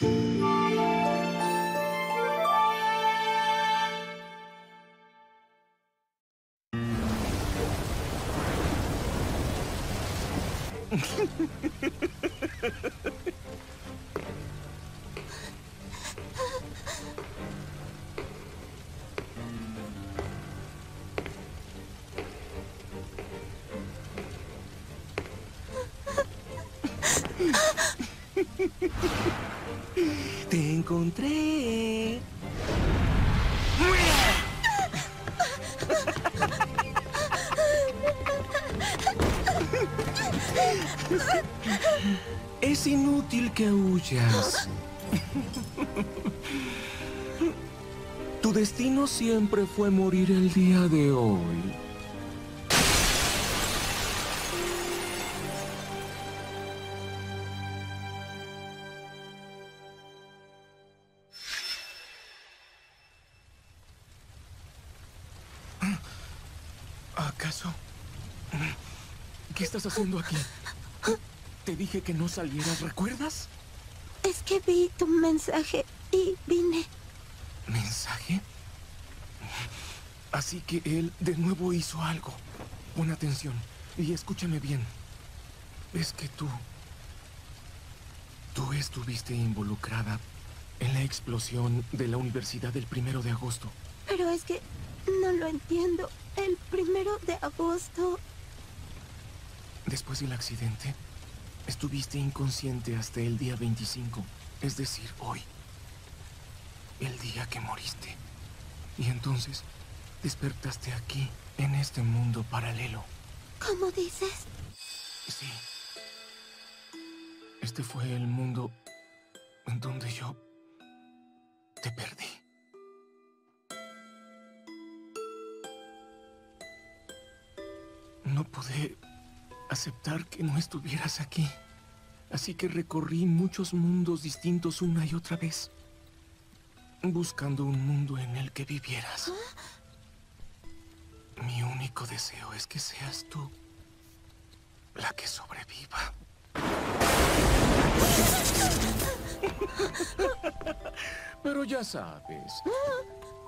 Te Es inútil que huyas. Tu destino siempre fue morir el día de hoy. Haciendo aquí? Te dije que no salieras, ¿recuerdas? Es que vi tu mensaje y vine. ¿Mensaje? Así que él de nuevo hizo algo. Pon atención y escúchame bien. Es que tú... Tú estuviste involucrada en la explosión de la universidad del primero de agosto. Pero es que no lo entiendo. El primero de agosto. Después del accidente, estuviste inconsciente hasta el día 25, es decir, hoy. El día que moriste. Y entonces despertaste aquí, en este mundo paralelo. ¿Cómo dices? Sí. Este fue el mundo en donde yo te perdí. No pude aceptar que no estuvieras aquí. Así que recorrí muchos mundos distintos una y otra vez. Buscando un mundo en el que vivieras. Mi único deseo es que seas tú la que sobreviva. Pero ya sabes,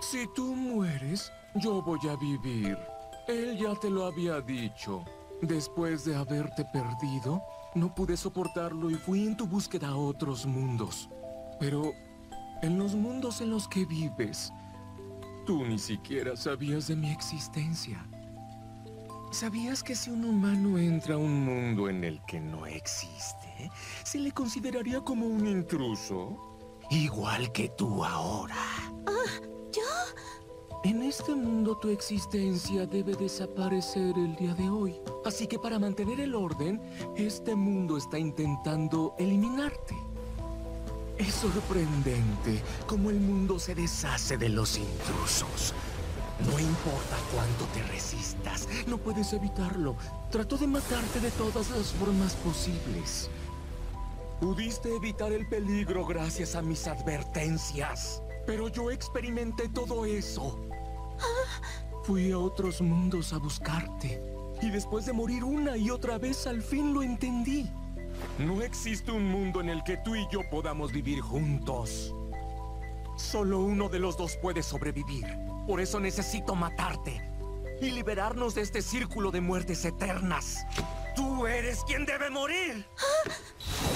si tú mueres, yo voy a vivir. Él ya te lo había dicho. Después de haberte perdido, no pude soportarlo y fui en tu búsqueda a otros mundos. Pero en los mundos en los que vives, tú ni siquiera sabías de mi existencia. ¿Sabías que si un humano entra a un mundo en el que no existe, se le consideraría como un intruso? Igual que tú ahora. ¿Yo? En este mundo tu existencia debe desaparecer el día de hoy. Así que para mantener el orden, este mundo está intentando eliminarte. Es sorprendente cómo el mundo se deshace de los intrusos. No importa cuánto te resistas, no puedes evitarlo. Trato de matarte de todas las formas posibles. Pudiste evitar el peligro gracias a mis advertencias. Pero yo experimenté todo eso. Fui a otros mundos a buscarte. Y después de morir una y otra vez, al fin lo entendí. No existe un mundo en el que tú y yo podamos vivir juntos. Solo uno de los dos puede sobrevivir. Por eso necesito matarte. Y liberarnos de este círculo de muertes eternas. Tú eres quien debe morir.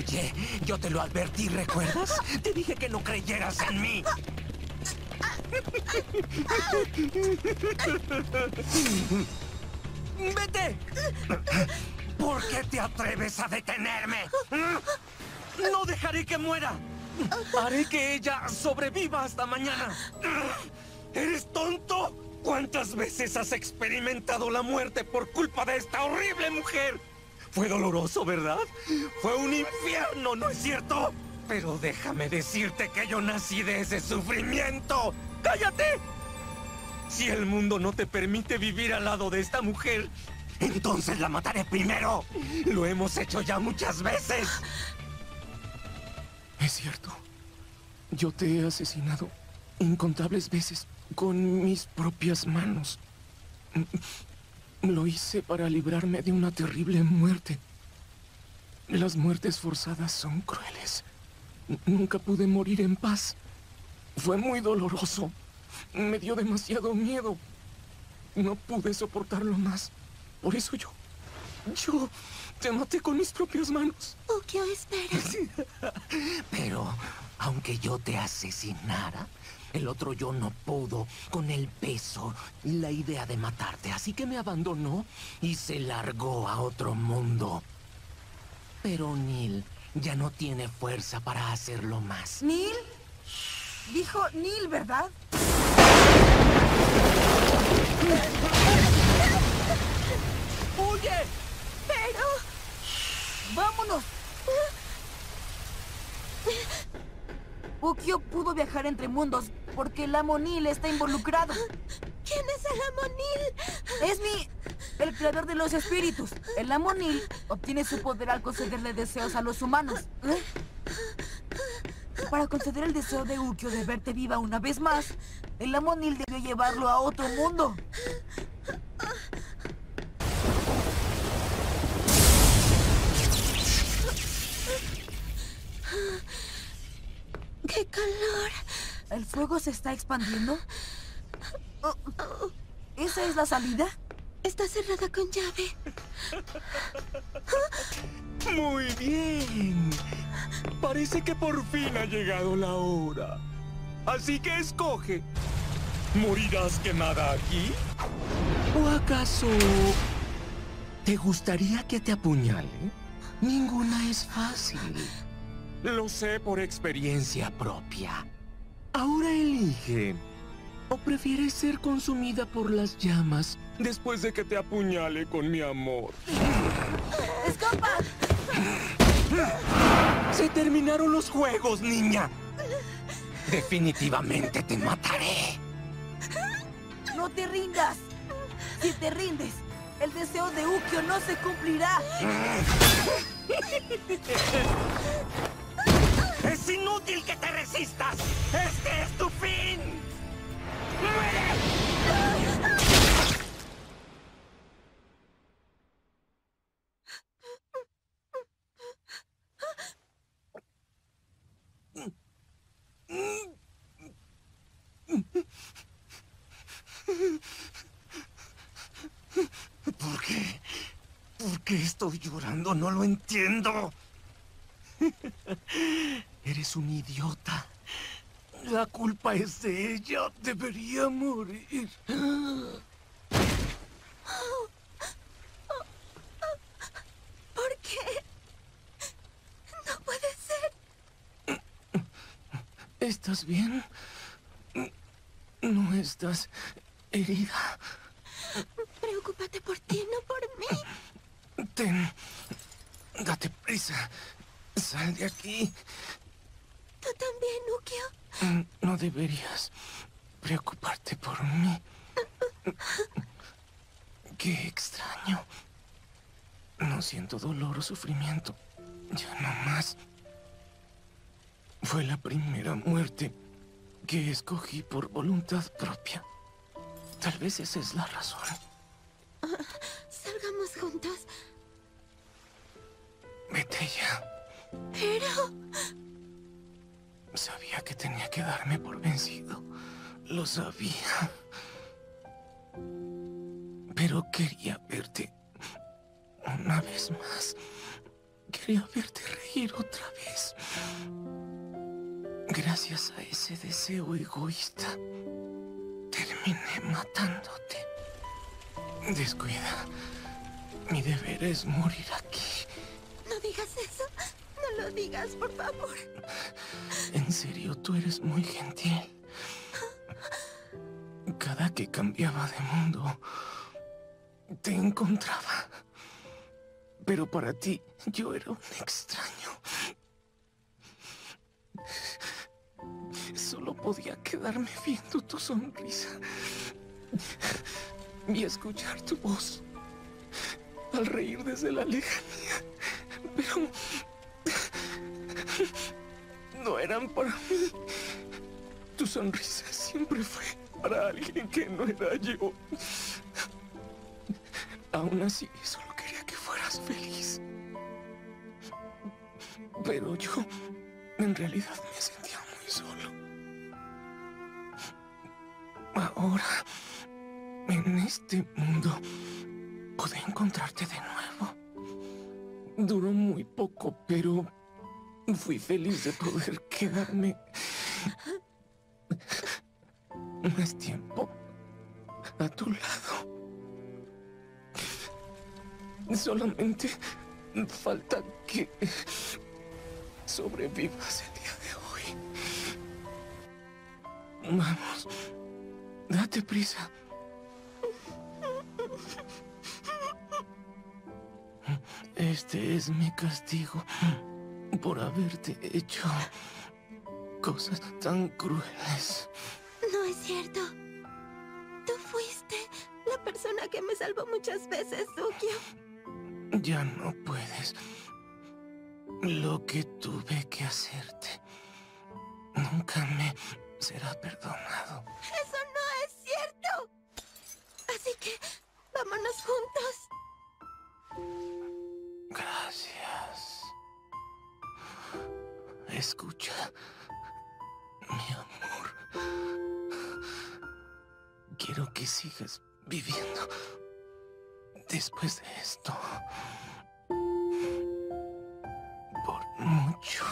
Oye, yo te lo advertí, ¿recuerdas? Te dije que no creyeras en mí. ¡Vete! ¿Por qué te atreves a detenerme? No dejaré que muera. Haré que ella sobreviva hasta mañana. ¿Eres tonto? ¿Cuántas veces has experimentado la muerte por culpa de esta horrible mujer? Fue doloroso, ¿verdad? Fue un infierno, ¿no es cierto? Pero déjame decirte que yo nací de ese sufrimiento. ¡Cállate! Si el mundo no te permite vivir al lado de esta mujer, entonces la mataré primero. Lo hemos hecho ya muchas veces. Es cierto. Yo te he asesinado incontables veces con mis propias manos. Lo hice para librarme de una terrible muerte. Las muertes forzadas son crueles. Nunca pude morir en paz. Fue muy doloroso. Me dio demasiado miedo. No pude soportarlo más. Por eso yo... Yo te maté con mis propias manos. Ukio, espera. Pero, aunque yo te asesinara, el otro yo no pudo con el peso y la idea de matarte, así que me abandonó y se largó a otro mundo. Pero Neil ya no tiene fuerza para hacerlo más. ¿Neil? Dijo Neil, ¿verdad? ¡Huye! Pero... ¡Vámonos! Ukio pudo viajar entre mundos porque el amo Neil está involucrado. ¿Quién es el amo Neil? Es mi... el creador de los espíritus. El amo Neil obtiene su poder al concederle deseos a los humanos. ¿Eh? Para conceder el deseo de Ukio de verte viva una vez más, el amo Neil debió llevarlo a otro mundo. ¡Qué calor! ¿El fuego se está expandiendo? Oh, ¿Esa es la salida? Está cerrada con llave. Muy bien. Parece que por fin ha llegado la hora. Así que escoge. ¿Morirás quemada aquí? ¿O acaso te gustaría que te apuñale? Ninguna es fácil. Lo sé por experiencia propia. Ahora elige. ¿O prefieres ser consumida por las llamas después de que te apuñale con mi amor? ¡Escapa! Se terminaron los juegos, niña. Definitivamente te mataré. ¡No te rindas! Si te rindes, el deseo de Ukio no se cumplirá. ¡Es inútil que te resistas! ¡Este es tu fin! ¡Muere! ¿Por qué? ¿Por qué estoy llorando? No lo entiendo. Eres un idiota. La culpa es de ella. Debería morir. ¿Por qué? No puede ser. ¿Estás bien? No estás herida. Preocúpate por ti, no por mí. Ten. Date prisa. Sal de aquí. ¿Tú también, Ukio? Mm, No deberías preocuparte por mí. Qué extraño. No siento dolor o sufrimiento. Ya no más. Fue la primera muerte que escogí por voluntad propia. Tal vez esa es la razón. Salgamos juntos. Vete ya. Pero... Sabía que tenía que darme por vencido. Lo sabía. Pero quería verte una vez más. Quería verte reír otra vez. Gracias a ese deseo egoísta, terminé matándote. Descuida. Mi deber es morir aquí. Lo digas, por favor. En serio, tú eres muy gentil. Cada que cambiaba de mundo, te encontraba. Pero para ti, yo era un extraño. Solo podía quedarme viendo tu sonrisa y escuchar tu voz al reír desde la lejanía. Pero no eran para mí. Tu sonrisa siempre fue para alguien que no era yo. Aún así, solo quería que fueras feliz. Pero yo, en realidad, me sentía muy solo. Ahora, en este mundo, pude encontrarte de nuevo. Duró muy poco, pero fui feliz de poder quedarme más tiempo a tu lado. Solamente falta que sobrevivas el día de hoy. Vamos, date prisa. Este es mi castigo por haberte hecho cosas tan crueles. No es cierto. Tú fuiste la persona que me salvó muchas veces, Ukyo. Ya no puedes. Lo que tuve que hacerte nunca me será perdonado. Eso no es cierto. Así que vámonos juntos. Gracias. Escucha, mi amor. Quiero que sigas viviendo después de esto. Por mucho.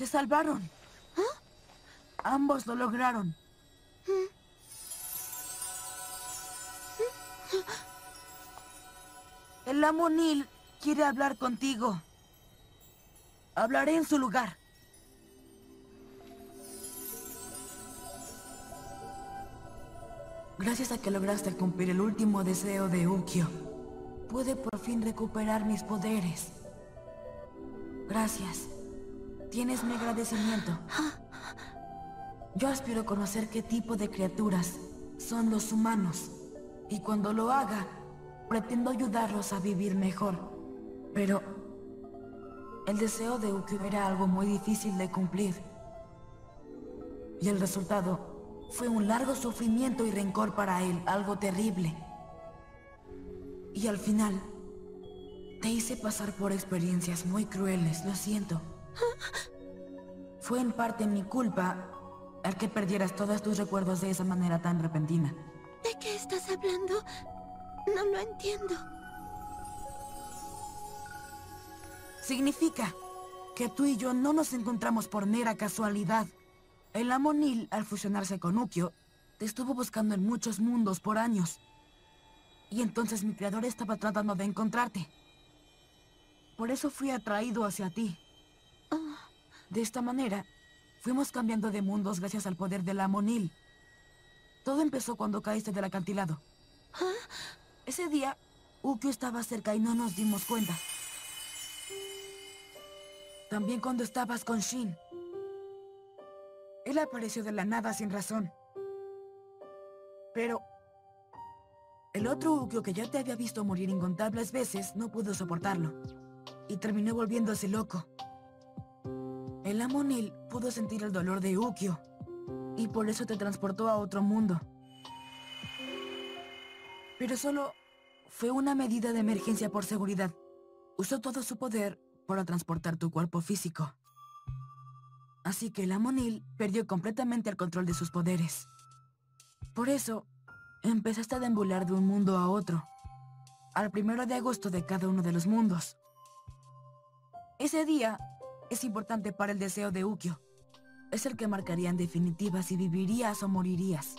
Se salvaron. Ambos lo lograron. El amo Neil quiere hablar contigo. Hablaré en su lugar. Gracias a que lograste cumplir el último deseo de Ukyo, pude por fin recuperar mis poderes. Gracias. Tienes mi agradecimiento. Yo aspiro a conocer qué tipo de criaturas son los humanos. Y cuando lo haga, pretendo ayudarlos a vivir mejor. Pero el deseo de Ukyo era algo muy difícil de cumplir. Y el resultado fue un largo sufrimiento y rencor para él, algo terrible. Y al final, te hice pasar por experiencias muy crueles, lo siento. Fue en parte mi culpa al que perdieras todos tus recuerdos de esa manera tan repentina. ¿De qué estás hablando? No lo entiendo. Significa que tú y yo no nos encontramos por mera casualidad. El amo Neil, al fusionarse con Ukyo, te estuvo buscando en muchos mundos por años. Y entonces mi creador estaba tratando de encontrarte. Por eso fui atraído hacia ti. De esta manera, fuimos cambiando de mundos gracias al poder del amo Neil. Todo empezó cuando caíste del acantilado. Ese día, Ukyo estaba cerca y no nos dimos cuenta. También cuando estabas con Shin. Él apareció de la nada sin razón. Pero El otro Ukyo que ya te había visto morir incontables veces no pudo soportarlo y terminó volviéndose loco. El amo Neil pudo sentir el dolor de Ukyo y por eso te transportó a otro mundo. Pero solo fue una medida de emergencia por seguridad. Usó todo su poder para transportar tu cuerpo físico. Así que el amo Neil perdió completamente el control de sus poderes. Por eso, empezaste a deambular de un mundo a otro, al primero de agosto de cada uno de los mundos. Ese día es importante para el deseo de Ukyo. Es el que marcaría en definitiva si vivirías o morirías.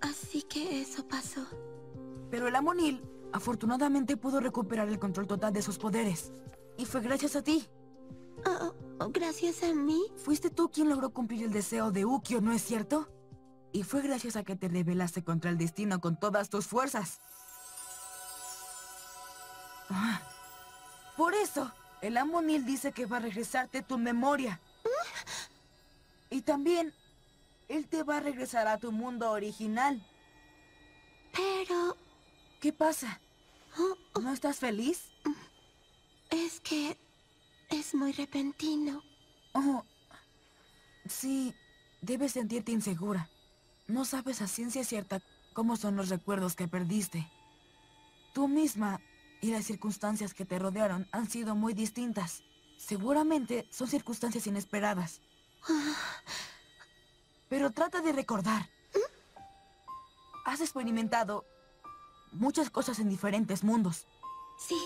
Así que eso pasó. Pero el Amonil afortunadamente pudo recuperar el control total de sus poderes. Y fue gracias a ti. Oh, oh, gracias a mí. Fuiste tú quien logró cumplir el deseo de Ukyo, ¿no es cierto? Y fue gracias a que te rebelaste contra el destino con todas tus fuerzas. Ah, Por eso, el amo Neil dice que va a regresarte tu memoria. Y también, él te va a regresar a tu mundo original. Pero ¿Qué pasa? oh, ¿No estás feliz? es que es muy repentino. Oh, sí, debes sentirte insegura. No sabes a ciencia cierta cómo son los recuerdos que perdiste. Tú misma y las circunstancias que te rodearon han sido muy distintas. Seguramente son circunstancias inesperadas. Pero trata de recordar. Has experimentado muchas cosas en diferentes mundos. Sí,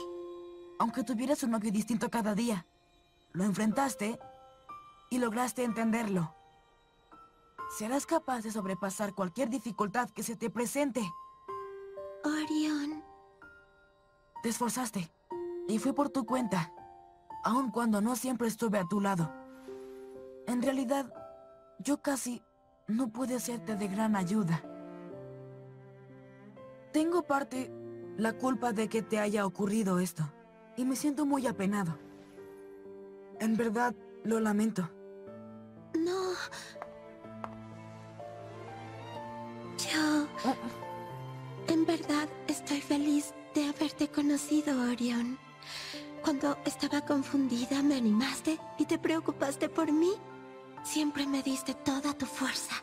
Aunque tuvieras un novio distinto cada día, lo enfrentaste y lograste entenderlo. Serás capaz de sobrepasar cualquier dificultad que se te presente. Orión. Te esforzaste y fue por tu cuenta, aun cuando no siempre estuve a tu lado. En realidad, yo casi no pude hacerte de gran ayuda. Tengo parte la culpa de que te haya ocurrido esto y me siento muy apenado. En verdad, lo lamento. No. Haberte conocido, Orión. Cuando estaba confundida me animaste y te preocupaste por mí. Siempre me diste toda tu fuerza.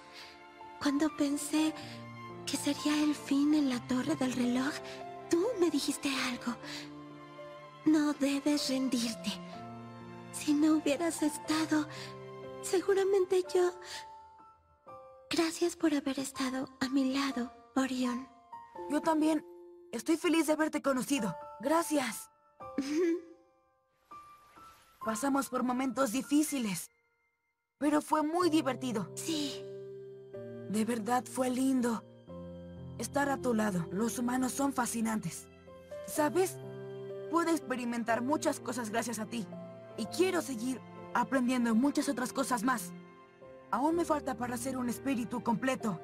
Cuando pensé que sería el fin en la torre del reloj, tú me dijiste algo. No debes rendirte. Si no hubieras estado, seguramente yo... Gracias por haber estado a mi lado, Orión. Yo también estoy feliz de haberte conocido. Gracias. Pasamos por momentos difíciles, pero fue muy divertido. Sí, De verdad fue lindo estar a tu lado. Los humanos son fascinantes. ¿Sabes? Puedo experimentar muchas cosas gracias a ti. Y quiero seguir aprendiendo muchas otras cosas más. Aún me falta para ser un espíritu completo.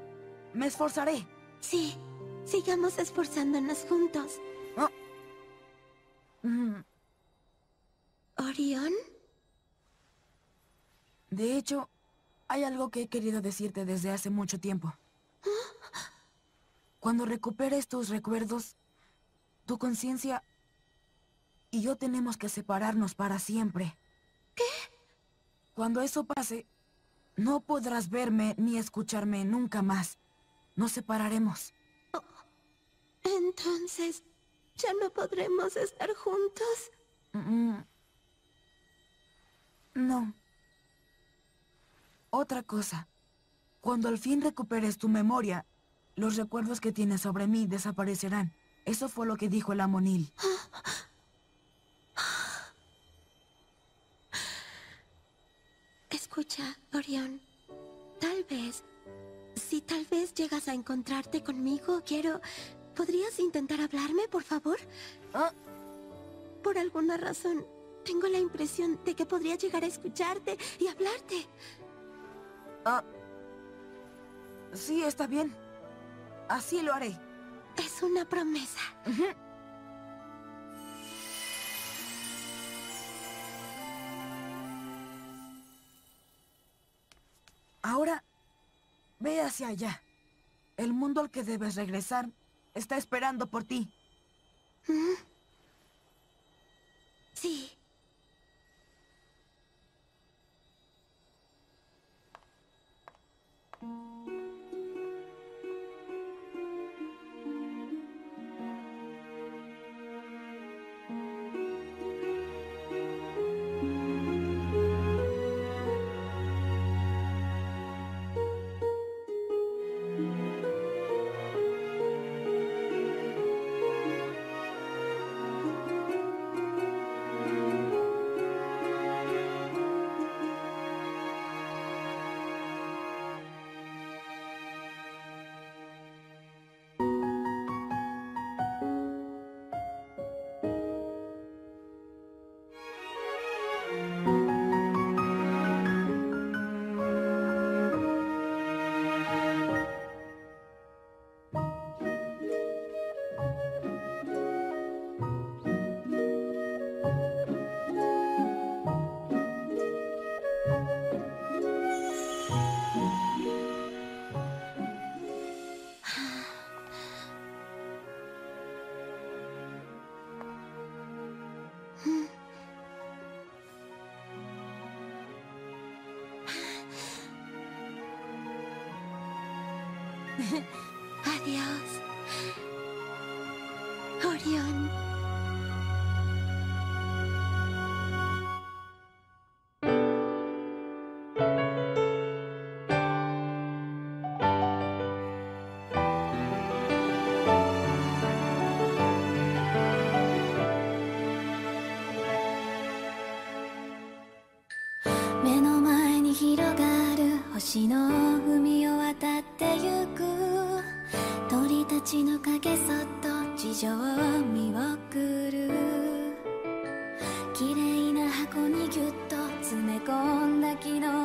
Me esforzaré. sí. Sigamos esforzándonos juntos. Mm, ¿Orión? De hecho, hay algo que he querido decirte desde hace mucho tiempo. Cuando recuperes tus recuerdos, tu conciencia y yo tenemos que separarnos para siempre. ¿Qué? Cuando eso pase, no podrás verme ni escucharme nunca más. Nos separaremos. Entonces, ¿ya no podremos estar juntos? Mm, No. Otra cosa. Cuando al fin recuperes tu memoria, los recuerdos que tienes sobre mí desaparecerán. Eso fue lo que dijo el Amonil. Escucha, Orión. Tal vez, si tal vez llegas a encontrarte conmigo, quiero... ¿Podrías intentar hablarme, por favor? Ah. Por alguna razón, tengo la impresión de que podría llegar a escucharte y hablarte. Ah. Sí, está bien. Así lo haré. Es una promesa. Ahora, ve hacia allá. El mundo al que debes regresar Está esperando por ti. ¿Ah? Sí. Adiós. Orión. Meno 前に広がる星の街の影そっと地上を見送る。綺麗な箱にぎゅっと詰め込んだ昨日。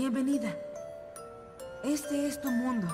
Bienvenida. Este es tu mundo.